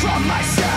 from myself.